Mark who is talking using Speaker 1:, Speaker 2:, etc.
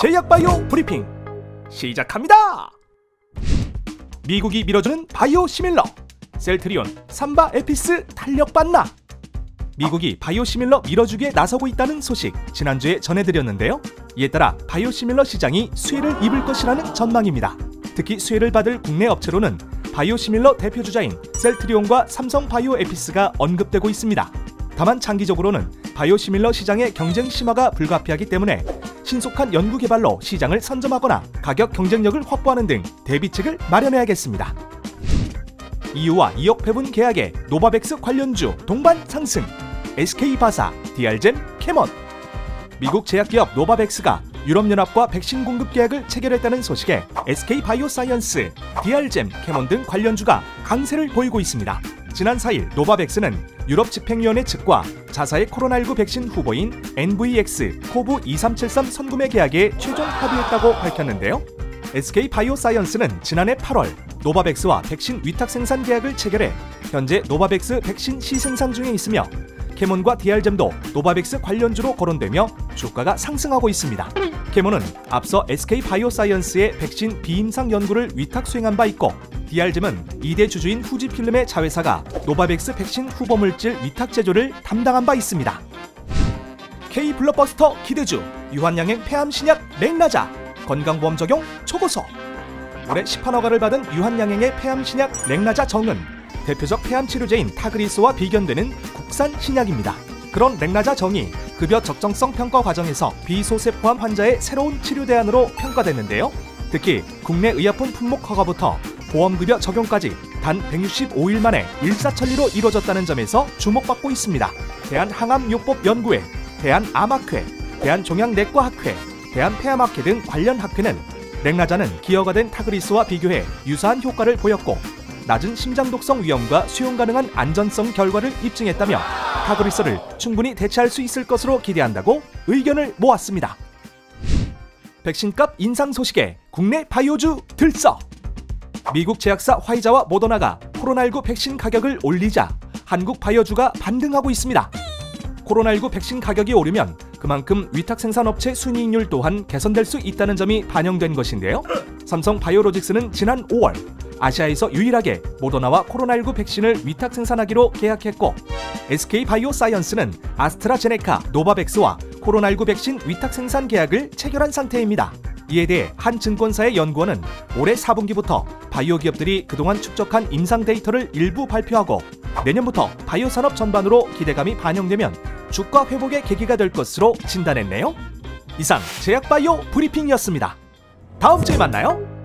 Speaker 1: 제약바이오 브리핑 시작합니다. 미국이 밀어주는 바이오 시밀러 셀트리온 삼바 에피스 탄력 받나 미국이 바이오 시밀러 밀어주기에 나서고 있다는 소식 지난주에 전해드렸는데요. 이에 따라 바이오 시밀러 시장이 수혜를 입을 것이라는 전망입니다. 특히 수혜를 받을 국내 업체로는 바이오 시밀러 대표 주자인 셀트리온과 삼성 바이오 에피스가 언급되고 있습니다. 다만 장기적으로는 바이오 시밀러 시장의 경쟁 심화가 불가피하기 때문에 신속한 연구 개발로 시장을 선점하거나 가격 경쟁력을 확보하는 등 대비책을 마련해야겠습니다. EU와 2억 회분 계약에 노바백스 관련주 동반 상승 SK바사, 디알젬, 켐온 미국 제약기업 노바백스가 유럽연합과 백신 공급 계약을 체결했다는 소식에 SK바이오사이언스, 디알젬, 켐온 등 관련주가 강세를 보이고 있습니다. 지난 4일 노바백스는 유럽 집행위원회 측과 자사의 코로나19 백신 후보인 NVX CoV 2373 선구매 계약에 최종 합의했다고 밝혔는데요. SK바이오사이언스는 지난해 8월 노바백스와 백신 위탁 생산 계약을 체결해 현재 노바백스 백신 시생산 중에 있으며 켐온과 디알젬도 노바백스 관련주로 거론되며 주가가 상승하고 있습니다. 켐온은 앞서 SK바이오사이언스의 백신 비임상 연구를 위탁 수행한 바 있고 디알젬은 2대 주주인 후지필름의 자회사가 노바백스 백신 후보 물질 위탁 제조를 담당한 바 있습니다. K 블록버스터 기대주 유한양행 폐암 신약 랭나자 건강보험 적용 초고속 올해 10환허가를 받은 유한양행의 폐암 신약 랭나자 정은 대표적 폐암 치료제인 타그리스와 비견되는 국산 신약입니다. 그런 랭나자 정이 급여 적정성 평가 과정에서 비소세포암 환자의 새로운 치료 대안으로 평가됐는데요. 특히 국내 의약품 품목 허가부터 보험급여 적용까지 단 165일 만에 일사천리로 이루어졌다는 점에서 주목받고 있습니다. 대한항암요법연구회, 대한암학회, 대한종양내과학회, 대한폐암학회 등 관련 학회는 랭나자는 기여가 된 타그리스와 비교해 유사한 효과를 보였고 낮은 심장 독성 위험과 수용 가능한 안전성 결과를 입증했다며 타그리스를 충분히 대체할 수 있을 것으로 기대한다고 의견을 모았습니다. 백신값 인상 소식에 국내 바이오주 들썩 미국 제약사 화이자와 모더나가 코로나19 백신 가격을 올리자 한국 바이오주가 반등하고 있습니다. 코로나19 백신 가격이 오르면 그만큼 위탁 생산업체 순이익률 또한 개선될 수 있다는 점이 반영된 것인데요. 삼성 바이오로직스는 지난 5월 아시아에서 유일하게 모더나와 코로나19 백신을 위탁 생산하기로 계약했고 SK 바이오사이언스는 아스트라제네카, 노바백스와 코로나19 백신 위탁 생산 계약을 체결한 상태입니다. 이에 대해 한 증권사의 연구원은 올해 4분기부터 바이오 기업들이 그동안 축적한 임상 데이터를 일부 발표하고 내년부터 바이오 산업 전반으로 기대감이 반영되면 주가 회복의 계기가 될 것으로 진단했네요. 이상 제약바이오 브리핑이었습니다. 다음 주에 만나요.